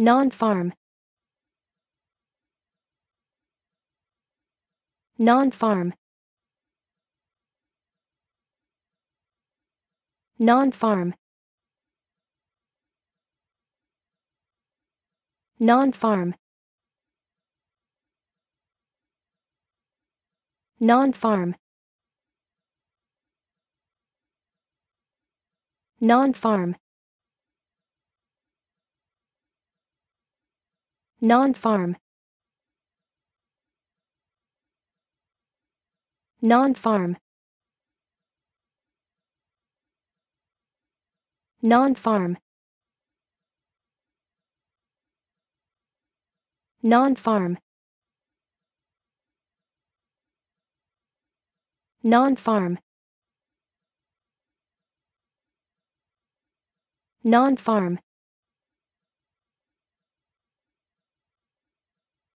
Non-farm. Non-farm. Non-farm. Non-farm. Non-farm. Non-farm. Non-farm. Non-farm. Non-farm. Non-farm. Non-farm. Non-farm.